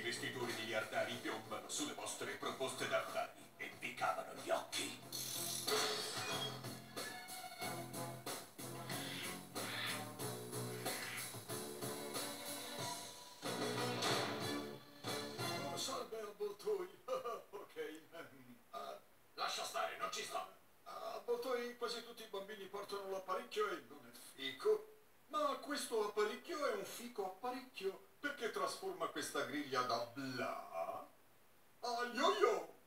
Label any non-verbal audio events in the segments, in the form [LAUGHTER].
i vestitori miliardari piombano sulle vostre proposte d'affari e vi cavano gli occhi. Salve a Boltoi. [LAUGHS] ok. Ah, lascia stare, non ci sto. A Boltoi quasi tutti i bambini portano l'apparecchio e non è fico. Ma questo apparecchio è un fico apparecchio perché tra questa griglia da bla. Ah, yo.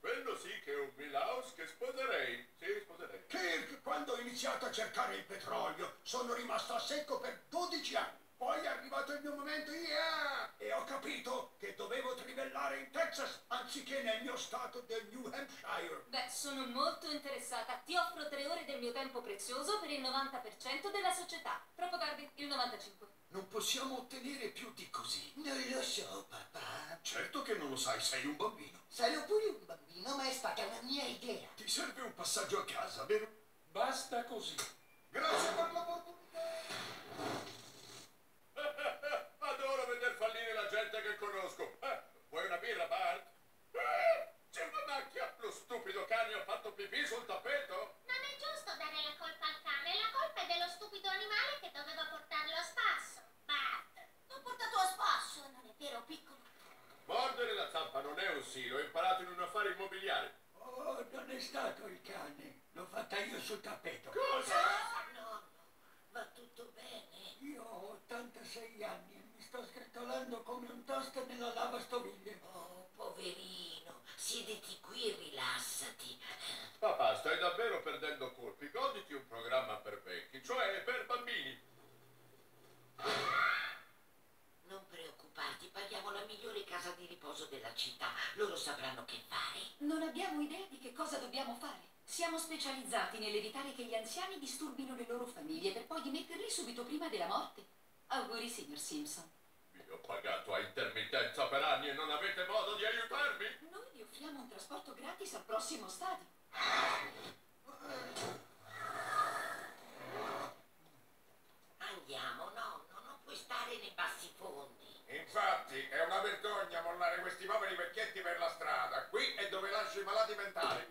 Quello sì che è un Milhouse che sposerei. Sì, sposerei. Kirk, quando ho iniziato a cercare il petrolio, sono rimasto a secco per 12 anni. Poi è arrivato il mio momento, yeah! E ho capito che dovevo trivellare in Texas anziché nel mio stato del New Hampshire. Beh, sono molto interessata. Ti offro tre ore del mio tempo prezioso per il 90% della società. Troppo tardi, il 95%. Non possiamo ottenere più di così. Non lo so, papà. Certo che non lo sai, sei un bambino. Sarò pure un bambino, ma è stata una mia idea. Ti serve un passaggio a casa, vero? Basta così. Grazie per l'opportunità. [LAUGHS] Adoro veder fallire la gente che conosco. Eh, vuoi una birra, Bart? Eh, c'è una macchia! Lo stupido cane ha fatto pipì sul tappeto? Non è giusto dare la colpa al cane, la colpa è dello stupido animale che doveva portarlo a spasso. Spasso, non è vero, piccolo? Mordere la zampa non è un sì, l'ho imparato in un affare immobiliare. Oh, non è stato il cane. L'ho fatta io sul tappeto. Cosa? No, va tutto bene. Io ho 86 anni e mi sto sgretolando come un toast nella lavastoviglie. Oh, poverino, siediti qui e rilassati. Papà, stai davvero perdendo colpi. Goditi un programma per vecchi, cioè per bambini. Non preoccuparti, paghiamo la migliore casa di riposo della città. Loro sapranno che fare. Non abbiamo idea di che cosa dobbiamo fare. Siamo specializzati nell'evitare che gli anziani disturbino le loro famiglie per poi dimetterli subito prima della morte. Auguri, signor Simpson. Vi ho pagato a intermittenza per anni e non avete modo di aiutarmi. Noi vi offriamo un trasporto gratis al prossimo stadio. diventare.